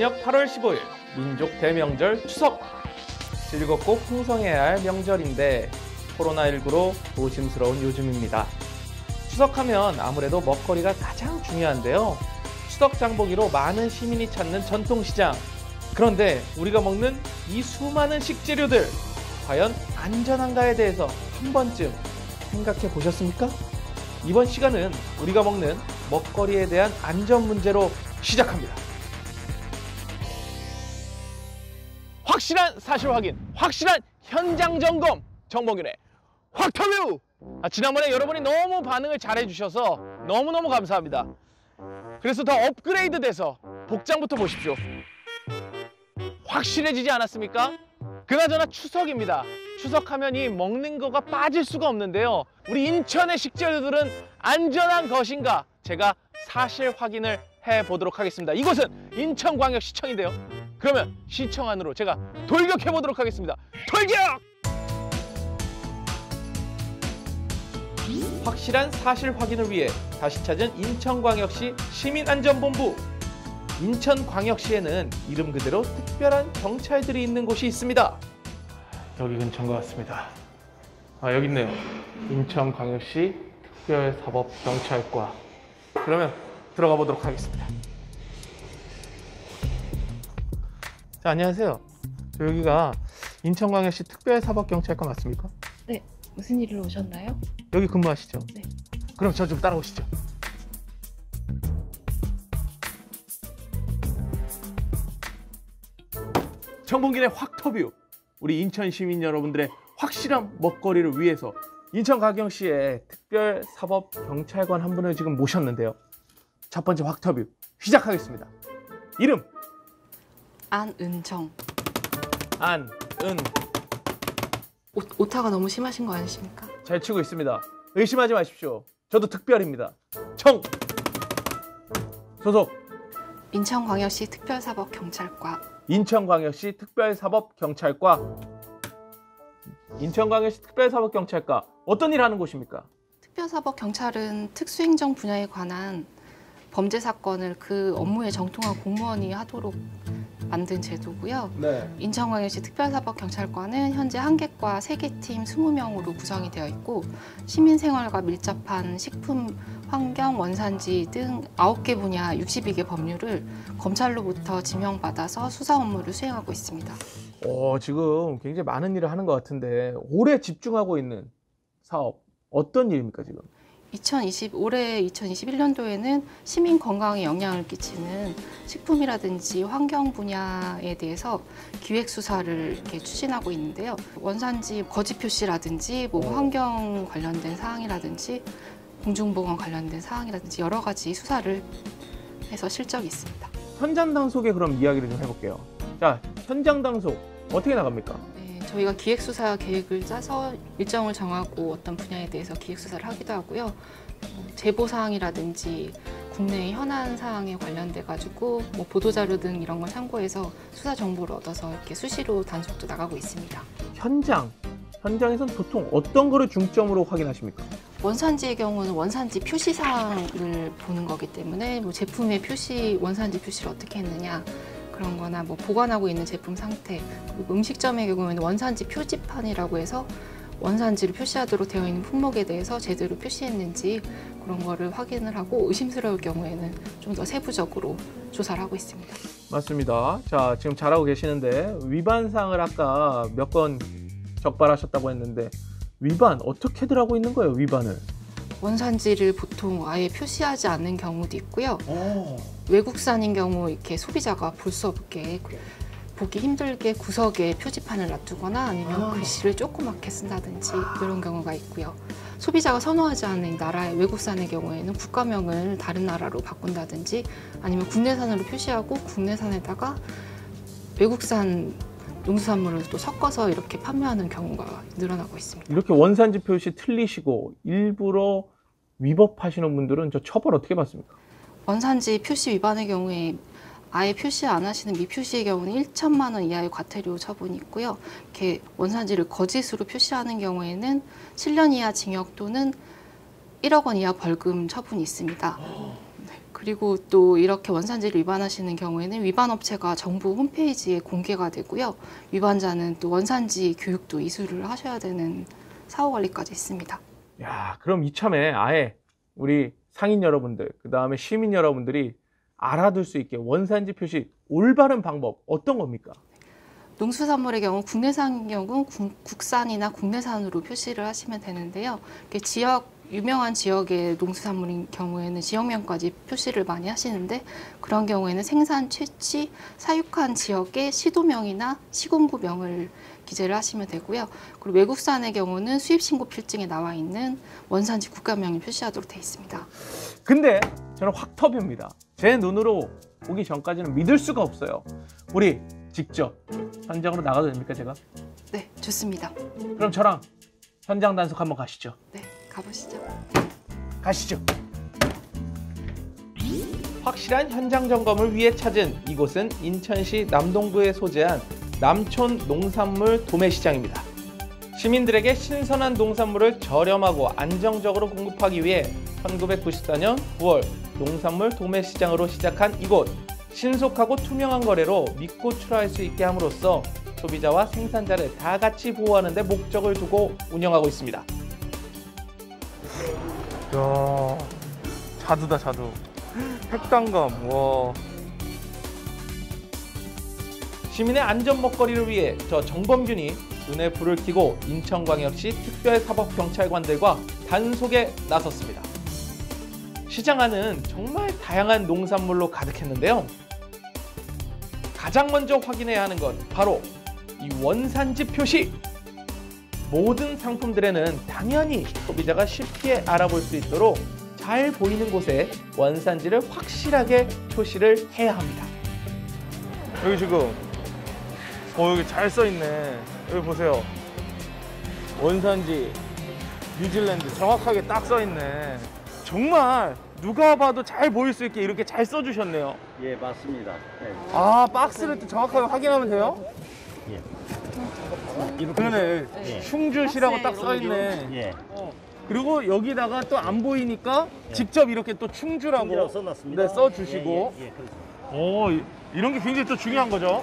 음력 8월 15일 민족 대명절 추석 즐겁고 풍성해야 할 명절인데 코로나19로 조심스러운 요즘입니다. 추석하면 아무래도 먹거리가 가장 중요한데요. 추석 장보기로 많은 시민이 찾는 전통시장. 그런데 우리가 먹는 이 수많은 식재료들 과연 안전한가에 대해서 한 번쯤 생각해 보셨습니까? 이번 시간은 우리가 먹는 먹거리에 대한 안전 문제로 시작합니다. 확실한 사실 확인, 확실한 현장 점검, 정봉균의 확터뷰! 아, 지난번에 여러분이 너무 반응을 잘해 주셔서 너무너무 감사합니다. 그래서 더 업그레이드 돼서 복장부터 보십시오. 확실해지지 않았습니까? 그나저나 추석입니다. 추석하면 이 먹는 거가 빠질 수가 없는데요. 우리 인천의 식재료들은 안전한 것인가? 제가 사실 확인을 해 보도록 하겠습니다. 이곳은 인천광역시청인데요. 그러면 시청 안으로 제가 돌격해 보도록 하겠습니다. 돌격! 확실한 사실 확인을 위해 다시 찾은 인천광역시 시민안전본부. 인천광역시에는 이름 그대로 특별한 경찰들이 있는 곳이 있습니다. 여기 근처인 것 같습니다. 아 여기 있네요. 인천광역시 특별사법경찰과. 그러면 들어가 보도록 하겠습니다. 자 안녕하세요. 저 여기가 인천광역시 특별사법경찰과 맞습니까? 네, 무슨 일로 오셨나요? 여기 근무하시죠? 네. 그럼 저 좀 따라오시죠. 정봉길의 확터뷰 우리 인천 시민 여러분들의 확실한 먹거리를 위해서 인천 가경시의 특별 사법 경찰관 한 분을 지금 모셨는데요. 첫 번째 확터뷰 시작하겠습니다. 이름 안은정. 안, 은, 오, 오타가 너무 심하신 거 아니십니까? 잘 치고 있습니다. 의심하지 마십시오. 저도 특별입니다. 청 소속 인천광역시 특별사법경찰과 인천광역시 특별사법경찰과 인천광역시 특별사법경찰과 어떤 일 하는 곳입니까? 특별사법경찰은 특수행정 분야에 관한 범죄 사건을 그 업무에 정통한 공무원이 하도록 만든 제도고요. 네. 인천광역시 특별사법경찰과는 현재 한 개과 세 개 팀 20명으로 구성이 되어 있고 시민생활과 밀접한 식품, 환경, 원산지 등 9개 분야 62개 법률을 검찰로부터 지명받아서 수사 업무를 수행하고 있습니다. 어, 지금 굉장히 많은 일을 하는 것 같은데 올해 집중하고 있는 사업 어떤 일입니까 지금? 2020 올해 2021년도에는 시민 건강에 영향을 끼치는 식품이라든지 환경 분야에 대해서 기획 수사를 이렇게 추진하고 있는데요. 원산지 거짓 표시라든지 뭐 어. 환경 관련된 사항이라든지 공중보건 관련된 사항이라든지 여러 가지 수사를 해서 실적이 있습니다. 현장 단속에 그럼 이야기를 좀 해볼게요. 자, 현장 단속 어떻게 나갑니까? 네, 저희가 기획 수사 계획을 짜서 일정을 정하고 어떤 분야에 대해서 기획 수사를 하기도 하고요. 뭐 제보 사항이라든지 국내 현안 사항에 관련돼 가지고 뭐 보도 자료 등 이런 걸 참고해서 수사 정보를 얻어서 이렇게 수시로 단속도 나가고 있습니다. 현장 현장에선 보통 어떤 거를 중점으로 확인하십니까? 원산지의 경우는 원산지 표시 사항을 보는 거기 때문에 뭐 제품의 표시 원산지 표시를 어떻게 했느냐 그런 거나 뭐 보관하고 있는 제품 상태 그리고 음식점의 경우에는 원산지 표지판이라고 해서 원산지를 표시하도록 되어 있는 품목에 대해서 제대로 표시했는지 그런 거를 확인을 하고 의심스러울 경우에는 좀 더 세부적으로 조사를 하고 있습니다. 맞습니다. 자, 지금 잘하고 계시는데 위반 사항을 아까 몇 건 적발하셨다고 했는데 위반 어떻게들 하고 있는 거예요? 위반을? 원산지를 보통 아예 표시하지 않는 경우도 있고요. 오. 외국산인 경우 이렇게 소비자가 볼 수 없게 보기 힘들게 구석에 표지판을 놔두거나 아니면 아. 글씨를 조그맣게 쓴다든지 이런 경우가 있고요. 소비자가 선호하지 않는 나라의 외국산의 경우에는 국가명을 다른 나라로 바꾼다든지 아니면 국내산으로 표시하고 국내산에다가 외국산 농수산물을 또 섞어서 이렇게 판매하는 경우가 늘어나고 있습니다. 이렇게 원산지 표시 틀리시고 일부러 위법하시는 분들은 저 처벌 어떻게 받습니까? 원산지 표시 위반의 경우에 아예 표시 안 하시는 미표시의 경우는 1천만 원 이하의 과태료 처분이 있고요. 이렇게 원산지를 거짓으로 표시하는 경우에는 7년 이하 징역 또는 1억 원 이하 벌금 처분이 있습니다. 네, 그리고 또 이렇게 원산지를 위반하시는 경우에는 위반 업체가 정부 홈페이지에 공개가 되고요. 위반자는 또 원산지 교육도 이수를 하셔야 되는 사후 관리까지 있습니다. 야, 그럼 이참에 아예 우리 상인 여러분들, 그 다음에 시민 여러분들이 알아둘 수 있게 원산지 표시 올바른 방법 어떤 겁니까? 농수산물의 경우 국내산인 경우 국- 국산이나 국내산으로 표시를 하시면 되는데요. 지역 유명한 지역의 농수산물인 경우에는 지역명까지 표시를 많이 하시는데 그런 경우에는 생산 채취 사육한 지역의 시도명이나 시군구명을 기재를 하시면 되고요. 그리고 외국산의 경우는 수입신고 필증에 나와 있는 원산지 국가명을 표시하도록 되어 있습니다. 근데 저는 확 터집니다. 제 눈으로 보기 전까지는 믿을 수가 없어요. 우리 직접 현장으로 나가도 됩니까, 제가? 네, 좋습니다. 그럼 저랑 현장 단속 한번 가시죠. 네, 가보시죠. 가시죠. 확실한 현장 점검을 위해 찾은 이곳은 인천시 남동구에 소재한 남촌 농산물 도매시장입니다. 시민들에게 신선한 농산물을 저렴하고 안정적으로 공급하기 위해 1994년 9월 농산물 도매시장으로 시작한 이곳 신속하고 투명한 거래로 믿고 출하할 수 있게 함으로써 소비자와 생산자를 다 같이 보호하는 데 목적을 두고 운영하고 있습니다. 야, 자두다 자두. 핵단감. 와. 시민의 안전 먹거리를 위해 저 정범균이 눈에 불을 켜고 인천광역시 특별사법경찰관들과 단속에 나섰습니다. 시장 안은 정말 다양한 농산물로 가득했는데요. 가장 먼저 확인해야 하는 건 바로 이 원산지 표시. 모든 상품들에는 당연히 소비자가 쉽게 알아볼 수 있도록 잘 보이는 곳에 원산지를 확실하게 표시를 해야 합니다. 여기 지금 어 여기 잘 써 있네. 여기 보세요. 원산지 뉴질랜드 정확하게 딱 써 있네. 정말 누가 봐도 잘 보일 수 있게 이렇게 잘 써주셨네요. 예, 맞습니다. 네. 아 박스를 또 정확하게 확인하면 돼요? 이렇게 그러네. 예. 충주시라고 딱 써 있네. 예. 그리고 여기다가 또 안 보이니까 직접 이렇게 또 충주라고. 네, 써주시고. 예, 예, 예. 오, 이- 이런 게 굉장히 또 중요한 거죠.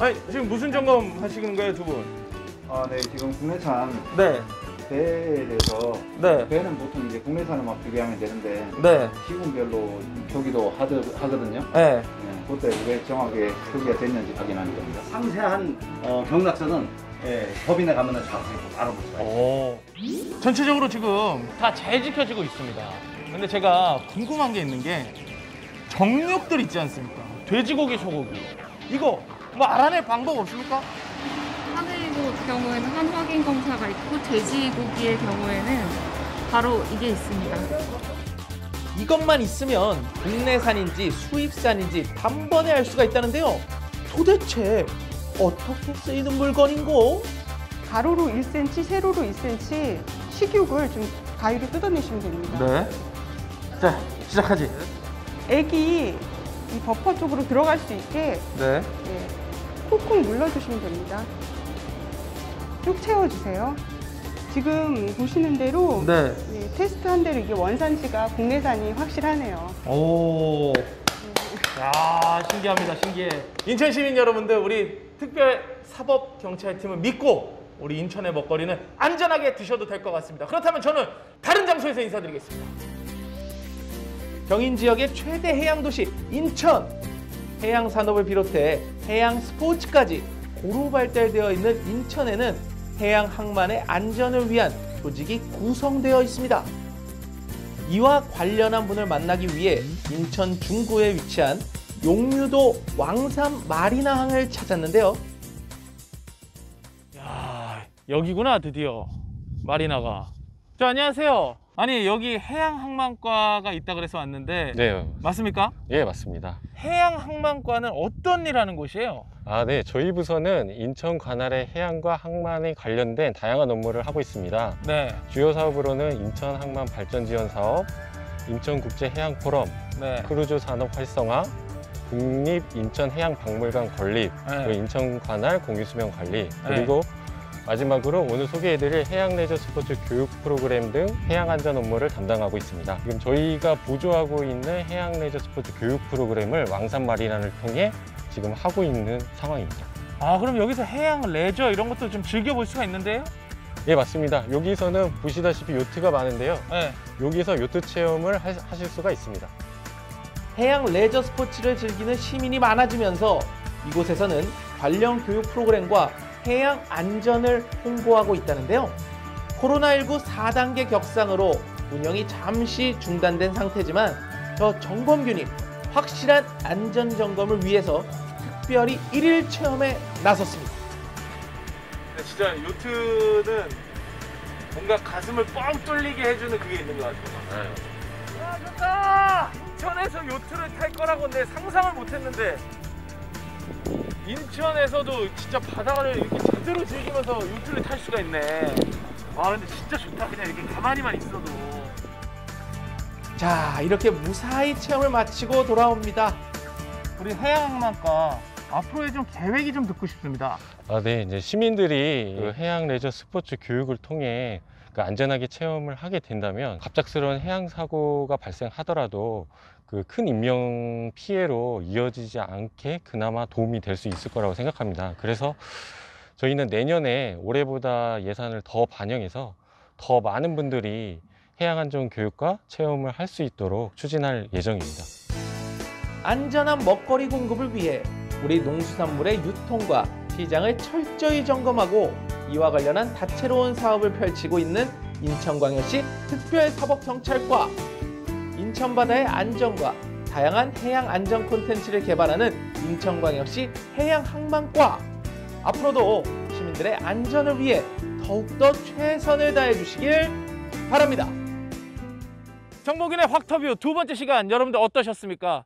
아니, 지금 무슨 점검 하시는 거예요, 두 분? 아, 네, 지금 국내산 네, 배에 대해서 네, 배는 보통 이제 국내산을만 비교하면 되는데 네, 시군별로 표기도 하드, 하거든요. 네. 네, 그때 왜 정확하게 표기가 됐는지 확인하는 겁니다. 상세한 어, 경락서는 예, 법인에 가면은 자세히 알아볼 수가 있어요. 오. 전체적으로 지금 다 잘 지켜지고 있습니다. 근데 제가 궁금한 게 있는 게 정육들 있지 않습니까? 돼지고기, 소고기. 이거 뭐 알아낼 방법 없습니까? 하늘고 경우에는 한 확인 검사가 있고 돼지고기의 경우에는 바로 이게 있습니다. 이것만 있으면 국내산인지 수입산인지 단번에 알 수가 있다는데요. 도대체 어떻게 쓰이는 물건인고? 가로로 1cm, 세로로 2cm 식육을 좀 가위로 뜯어내시면 됩니다. 네. 자, 시작하지. 액이 이 버퍼 쪽으로 들어갈 수 있게 네. 예, 콕콕 눌러주시면 됩니다. 쭉 채워주세요. 지금 보시는 대로 네. 예, 테스트한 대로 이게 원산지가 국내산이 확실하네요. 오. 야, 신기합니다. 신기해. 인천 시민 여러분들, 우리 특별 사법 경찰팀을 믿고 우리 인천의 먹거리는 안전하게 드셔도 될 것 같습니다. 그렇다면 저는 다른 장소에서 인사드리겠습니다. 경인 지역의 최대 해양 도시 인천. 해양 산업을 비롯해 해양 스포츠까지 고루 발달되어 있는 인천에는 해양 항만의 안전을 위한 조직이 구성되어 있습니다. 이와 관련한 분을 만나기 위해 인천 중구에 위치한 용류도 왕삼 마리나항을 찾았는데요. 야, 여기구나 드디어 마리나가. 자, 안녕하세요. 아니 여기 해양항만과가 있다 그래서 왔는데 네, 맞습니까? 예, 맞습니다. 해양항만과는 어떤 일 하는 곳이에요? 아, 네. 저희 부서는 인천 관할의 해양과 항만에 관련된 다양한 업무를 하고 있습니다. 네, 주요 사업으로는 인천 항만 발전 지원 사업, 인천 국제 해양 포럼, 네, 크루즈 산업 활성화, 국립 인천 해양 박물관 건립, 네. 그리고 인천 관할 공유 수면 관리, 그리고 마지막으로 오늘 소개해드릴 해양 레저 스포츠 교육 프로그램 등 해양 안전 업무를 담당하고 있습니다. 지금 저희가 보조하고 있는 해양 레저 스포츠 교육 프로그램을 왕산 마리나를 통해 지금 하고 있는 상황입니다. 아 그럼 여기서 해양 레저 이런 것도 좀 즐겨볼 수가 있는데요? 예, 맞습니다. 여기서는 보시다시피 요트가 많은데요. 네. 여기서 요트 체험을 하- 하실 수가 있습니다. 해양 레저 스포츠를 즐기는 시민이 많아지면서 이곳에서는 관련 교육 프로그램과 해양 안전을 홍보하고 있다는데요. 코로나19 4단계 격상으로 운영이 잠시 중단된 상태지만 저 정범규님 확실한 안전 점검을 위해서 특별히 일일 체험에 나섰습니다. 진짜 요트는 뭔가 가슴을 뻥 뚫리게 해주는 그게 있는 것 같아요. 아 좋다! 인천에서 요트를 탈 거라고 내 상상을 못했는데 인천에서도 진짜 바다를 이렇게 제대로 즐기면서 요트를 탈 수가 있네. 아 근데 진짜 좋다. 그냥 이렇게 가만히만 있어도. 자 이렇게 무사히 체험을 마치고 돌아옵니다. 우리 해양항만과 앞으로의 좀 계획이 좀 듣고 싶습니다. 아, 네. 이제 시민들이 그 해양 레저 스포츠 교육을 통해 그 안전하게 체험을 하게 된다면 갑작스러운 해양 사고가 발생하더라도 그 큰 인명 피해로 이어지지 않게 그나마 도움이 될 수 있을 거라고 생각합니다. 그래서 저희는 내년에 올해보다 예산을 더 반영해서 더 많은 분들이 해양 안전 교육과 체험을 할 수 있도록 추진할 예정입니다. 안전한 먹거리 공급을 위해 우리 농수산물의 유통과 시장을 철저히 점검하고 이와 관련한 다채로운 사업을 펼치고 있는 인천광역시 특별사법경찰과 인천 바다의 안전과 다양한 해양 안전 콘텐츠를 개발하는 인천광역시 해양항만과 앞으로도 시민들의 안전을 위해 더욱더 최선을 다해 주시길 바랍니다. 정보균의 확터뷰 두 번째 시간 여러분들 어떠셨습니까?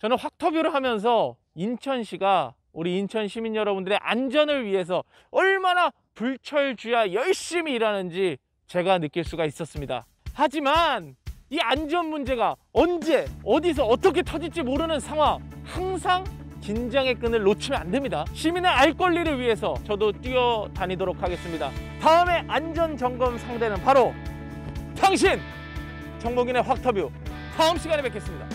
저는 확터뷰를 하면서 인천시가 우리 인천 시민 여러분들의 안전을 위해서 얼마나 불철주야 열심히 일하는지 제가 느낄 수가 있었습니다. 하지만 이 안전 문제가 언제 어디서 어떻게 터질지 모르는 상황 항상 긴장의 끈을 놓치면 안 됩니다. 시민의 알 권리를 위해서 저도 뛰어다니도록 하겠습니다. 다음에 안전 점검 상대는 바로 당신 정봉인의 확터뷰 다음 시간에 뵙겠습니다.